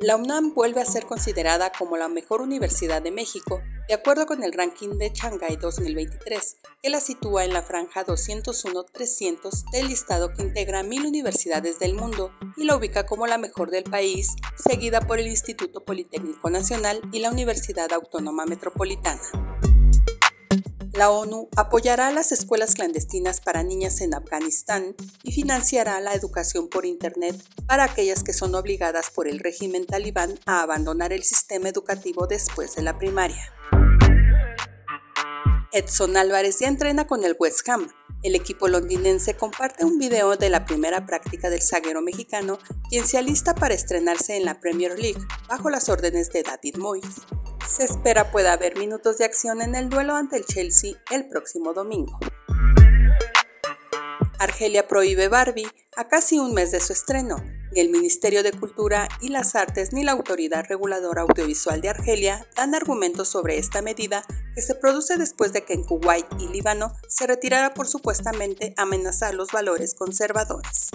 La UNAM vuelve a ser considerada como la mejor universidad de México, de acuerdo con el ranking de Shanghai 2023, que la sitúa en la franja 201-300 del listado que integra mil universidades del mundo y la ubica como la mejor del país, seguida por el Instituto Politécnico Nacional y la Universidad Autónoma Metropolitana. La ONU apoyará las escuelas clandestinas para niñas en Afganistán y financiará la educación por Internet para aquellas que son obligadas por el régimen talibán a abandonar el sistema educativo después de la primaria. Edson Álvarez ya entrena con el West Ham. El equipo londinense comparte un video de la primera práctica del zaguero mexicano, quien se alista para estrenarse en la Premier League bajo las órdenes de David Moyes. Se espera pueda haber minutos de acción en el duelo ante el Chelsea el próximo domingo. Argelia prohíbe Barbie a casi un mes de su estreno. Ni el Ministerio de Cultura y las Artes ni la Autoridad Reguladora Audiovisual de Argelia dan argumentos sobre esta medida que se produce después de que en Kuwait y Líbano se retirara por supuestamente amenazar los valores conservadores.